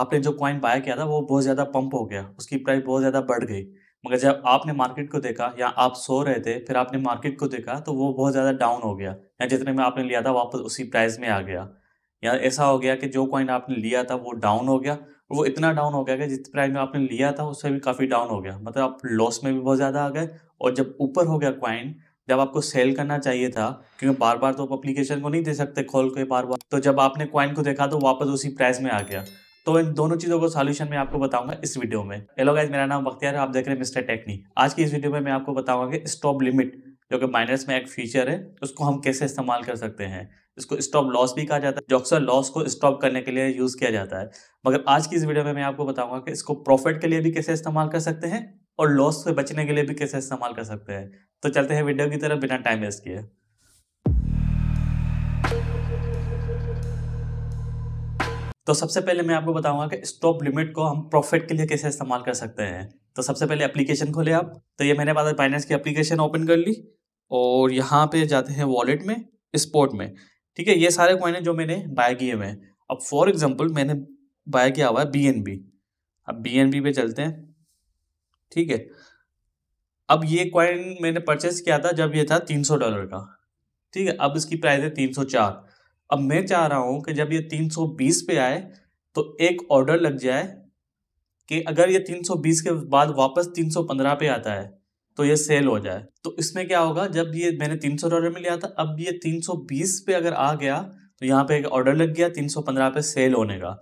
आपने जो coin bye किया था, वो बहुत ज़्यादा पंप हो गया। उसकी प्राइस बहुत ज़्यादा बढ़ गई। मगर जब आपने मार्केट को देखा या आप सो रहे थे, फिर आपने मार्केट को देखा तो वो बहुत ज़्यादा डाउन हो गया। या जितने में आपने लिया था, वापस उसी प्राइस में आ गया। या ऐसा हो गया कि जो कॉइन आपने लिया था, वो डाउन हो गया। और वो इतना डाउन हो गया कि जिस प्राइस में आपने लिया था, उससे भी काफ़ी डाउन हो गया। मतलब आप लॉस में भी बहुत ज़्यादा आ गए। और जब ऊपर हो गया कॉइन जब आपको सेल करना चाहिए था, क्योंकि बार बार तो आप अप्लीकेशन को नहीं दे सकते, खोल के बार बार तो जब आपने कॉइन को देखा तो वापस उसी प्राइस में आ गया। तो इन दोनों चीज़ों को सॉल्यूशन में आपको बताऊँगा इस वीडियो में। हेलो गाइज़ मेरा नाम बख्तियार है, आप देख रहे हैं मिस्टर टेक्नी आज की इस वीडियो में मैं आपको बताऊँगा कि स्टॉप लिमिट जो कि माइनस में एक फीचर है, उसको हम कैसे इस्तेमाल कर सकते हैं। इसको स्टॉप लॉस भी कहा जाता है, जो अक्सर लॉस को स्टॉप करने के लिए यूज़ किया जाता है। मगर आज की इस वीडियो में मैं आपको बताऊँगा कि इसको प्रॉफिट के लिए भी कैसे इस्तेमाल कर सकते हैं और लॉस से बचने के लिए भी कैसे इस्तेमाल कर सकते हैं। तो चलते हैं वीडियो की तरफ़, बिना टाइम वेस्ट किए। तो सबसे पहले मैं आपको बताऊँगा कि स्टॉप लिमिट को हम प्रॉफिट के लिए कैसे इस्तेमाल कर सकते हैं। तो सबसे पहले एप्लीकेशन खोले आप। तो ये मैंने बाद बाइनेंस की एप्लीकेशन ओपन कर ली और यहाँ पे जाते हैं वॉलेट में स्पोर्ट में। ठीक है, ये सारे कॉइन जो मैंने बाय किए हुए हैं। अब फॉर एग्ज़ाम्पल मैंने बाय किया हुआ है बी एन बी अब बी एन बी पे चलते हैं। ठीक है। अब ये कॉइन मैंने परचेस किया था जब ये था तीन सौ डॉलर का। ठीक है, अब इसकी प्राइस है तीन सौ चार। अब मैं चाह रहा हूँ कि जब ये तीन सौ बीस पे आए तो एक ऑर्डर लग जाए कि अगर ये तीन सौ बीस के बाद वापस तीन सौ पंद्रह पे आता है तो ये सेल हो जाए। तो इसमें क्या होगा, जब ये मैंने तीन सौ डॉलर में लिया था, अब ये तीन सौ बीस पे अगर आ गया तो यहाँ पे एक ऑर्डर लग गया तीन सौ पंद्रह पे सेल होने का।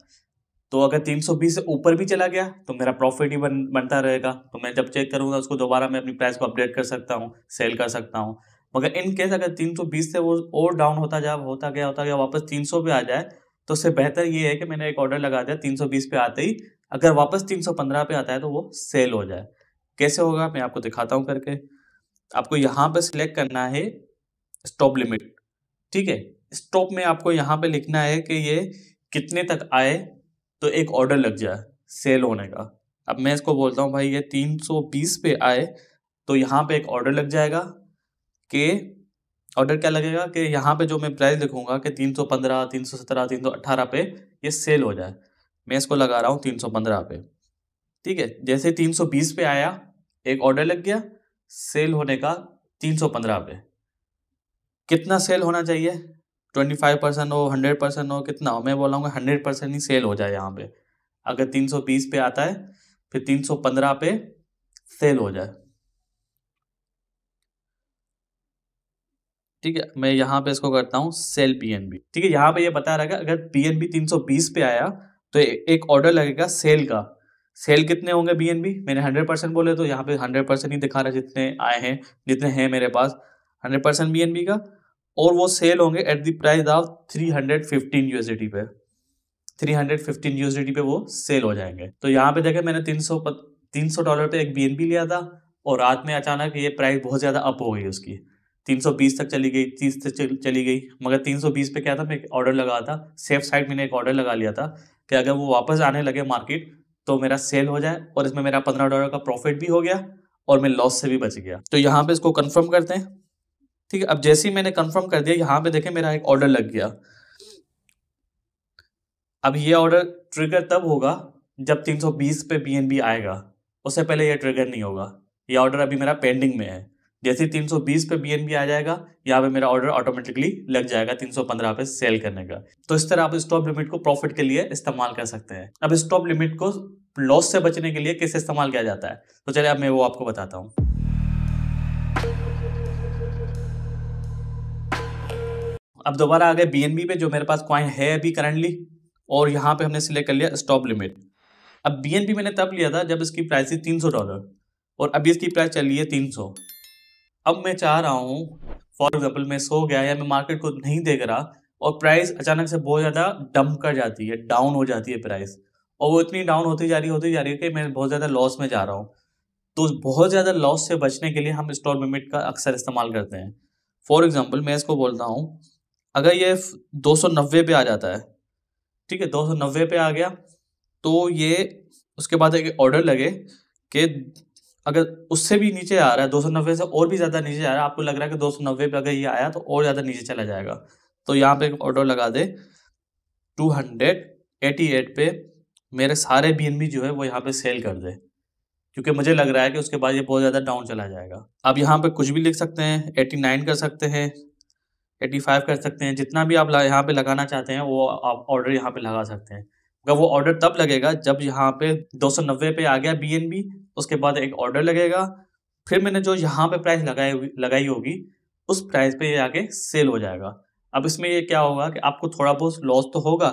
तो अगर तीन सौ बीस से ऊपर भी चला गया तो मेरा प्रॉफिट ही बन, बनता रहेगा। तो मैं जब चेक करूँगा, उसको दोबारा मैं अपनी प्राइस को अपडेट कर सकता हूँ सेल कर सकता हूँ। मगर इन केस अगर तीन सौ बीस से वो और डाउन होता जा होता गया होता गया, वापस तीन सौ पे आ जाए तो उससे बेहतर ये है कि मैंने एक ऑर्डर लगा दिया, तीन सौ बीस पे आते ही अगर वापस तीन सौ पंद्रह पे आता है तो वो सेल हो जाए। कैसे होगा? मैं आपको दिखाता हूँ करके। आपको यहाँ पे सिलेक्ट करना है स्टॉप लिमिट ठीक है? स्टॉप में आपको यहाँ पे लिखना है कि ये कितने तक आए तो एक ऑर्डर लग जाए सेल होने का। अब मैं इसको बोलता हूँ, भाई, ये 320 पे आए तो यहाँ पे एक ऑर्डर लग जाएगा कि ऑर्डर क्या लगेगा कि यहाँ पे जो मैं प्राइस लिखूँगा कि 315, 317, 318 पे ये सेल हो जाए। मैं इसको लगा रहा हूँ 315 पे। ठीक है जैसे 320 पे आया एक ऑर्डर लग गया सेल होने का 315 पे। कितना सेल होना चाहिए? ट्वेंटी फाइव परसेंट हो हंड्रेड परसेंट हो कितना हो? मैं बोलाऊँगा हंड्रेड परसेंट ही सेल हो जाए यहाँ पे। अगर तीन सौ बीस पे आता है फिर तीन सौ पंद्रह पे सेल हो जाए। ठीक है, मैं यहाँ पे इसको करता हूँ सेल पीएनबी ठीक है, यहाँ पे ये बता रहा है अगर पीएनबी तीन सौ बीस पे आया तो एक ऑर्डर लगेगा सेल का। सेल कितने होंगे बीएनबी मैंने हंड्रेड परसेंट बोले तो यहाँ पे हंड्रेड परसेंट ही दिखा रहा है जितने आए हैं, जितने हैं मेरे पास। हंड्रेड परसेंट बी का, और वो सेल होंगे at the price of three hundred fifteen USD पे। थ्री हंड्रेड फिफ्टीन यूएसडी पे वो सेल हो जाएँगे। तो यहाँ पे देखे मैंने तीन सौ डॉलर पे एक बीएनबी लिया था, और रात में अचानक ये प्राइस बहुत ज़्यादा अप हो गई उसकी। तीन सौ बीस तक चली गई, तीस तक चली गई। मगर तीन सौ बीस पे क्या था, मैं एक ऑर्डर लगा था सेफ़ साइड मैंने एक ऑर्डर लगा लिया था कि अगर वो वापस आने लगे मार्केट तो मेरा सेल हो जाए और इसमें मेरा पंद्रह डॉलर का प्रॉफिट भी हो गया और मैं लॉस से भी बच गया। तो यहाँ पे इसको कंफर्म करते हैं। ठीक है, अब जैसे ही मैंने कंफर्म कर दिया, यहाँ पे देखें मेरा एक ऑर्डर लग गया। अब ये ऑर्डर ट्रिगर तब होगा जब 320 पे BNB आएगा। उससे पहले ये ट्रिगर नहीं होगा। ये ऑर्डर अभी मेरा पेंडिंग में है। जैसे 320 पे बी आ जाएगा, यहाँ पे मेरा ऑर्डर ऑटोमेटिकली लग जाएगा 315 पे सेल करने का। तो इस तरह आप स्टॉप लिमिट को प्रॉफिट के लिए इस्तेमाल कर सकते हैं। अब स्टॉप लिमिट को लॉस से बचने के लिए कैसे इस्तेमाल किया जाता है? तो चलिए अब मैं वो आपको बताता हूँ। अब दोबारा आ गए बी पे, जो मेरे पास क्वाइन है अभी करंटली और यहाँ पे हमने सिलेक्ट कर लिया स्टॉप लिमिट अब बीएनबी मैंने तब लिया था जब इसकी प्राइस थी तीन सौ डॉलर और अभी इसकी प्राइस चल रही है तीन सौ। अब मैं चाह रहा हूँ फॉर एग्ज़ाम्पल मैं सो गया या मैं मार्केट को नहीं देख रहा और प्राइस अचानक से बहुत ज़्यादा डंप कर जाती है डाउन हो जाती है प्राइस और वो इतनी डाउन होती जा रही होती जा रही है कि मैं बहुत ज़्यादा लॉस में जा रहा हूँ। तो बहुत ज़्यादा लॉस से बचने के लिए हम स्टॉप लिमिट का अक्सर इस्तेमाल करते हैं। फॉर एग्ज़ाम्पल मैं इसको बोलता हूँ, अगर ये दो सौ नब्बे पे आ जाता है, ठीक है, दो सौ नब्बे पे आ गया तो ये उसके बाद एक ऑर्डर लगे कि अगर उससे भी नीचे आ रहा है, दो सौ नब्बे से और भी ज़्यादा नीचे आ रहा है, आपको लग रहा है कि दो सौ नब्बे पे अगर ये आया तो और ज़्यादा नीचे चला जाएगा। तो यहाँ पे एक ऑर्डर लगा दे। टू हंड्रेड एटी एट पे मेरे सारे बी जो है वो यहाँ पे सेल कर दे, क्योंकि मुझे लग रहा है कि उसके बाद ये बहुत ज़्यादा डाउन चला जाएगा। अब यहाँ पे कुछ भी लिख सकते हैं, एटी कर सकते हैं, एटी फाइव कर सकते हैं, जितना भी आप यहाँ पे लगाना चाहते हैं, वो आप ऑर्डर यहाँ पे लगा सकते हैं। अगर वो ऑर्डर तब लगेगा जब यहाँ पे दो सौ नब्बे पे आ गया बीएनबी उसके बाद एक ऑर्डर लगेगा। फिर मैंने जो यहाँ पे प्राइस लगाई लगाई होगी, उस प्राइस पे ये आके सेल हो जाएगा। अब इसमें ये क्या होगा कि आपको थोड़ा बहुत लॉस तो होगा,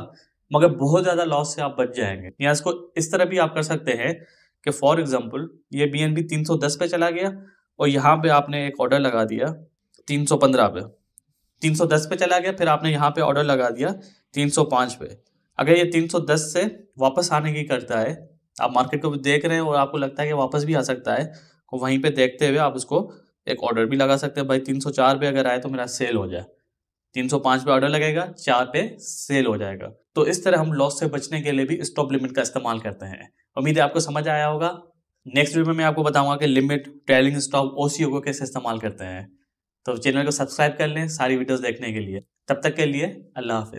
मगर बहुत ज़्यादा लॉस से आप बच जाएँगे। या इसको इस तरह भी आप कर सकते हैं कि फॉर एग्जांपल ये बी एन बी तीन सौ दस पे चला गया और यहाँ पे आपने एक ऑर्डर लगा दिया तीन सौ पंद्रह पे। तीन सौ दस पे चला गया, फिर आपने यहाँ पे ऑर्डर लगा दिया तीन सौ पाँच पे। अगर ये तीन सौ दस से वापस आने की करता है आप मार्केट को देख रहे हैं और आपको लगता है कि वापस भी आ सकता है तो वहीं पे देखते हुए आप उसको एक ऑर्डर भी लगा सकते हैं। भाई, तीन सौ चार पे अगर आए तो मेरा सेल हो जाए। तीन सौ पाँच पे ऑर्डर लगेगा, चार पे सेल हो जाएगा। तो इस तरह हम लॉस से बचने के लिए भी स्टॉप लिमिट का इस्तेमाल करते हैं। उम्मीद है आपको समझ आया होगा। नेक्स्ट वीडियो में मैं आपको बताऊँगा कि लिमिट ट्रेलिंग स्टॉप ओसीओ को कैसे इस्तेमाल करते हैं। तो चैनल को सब्सक्राइब कर लें सारी वीडियोस देखने के लिए। तब तक के लिए अल्लाह हाफिज।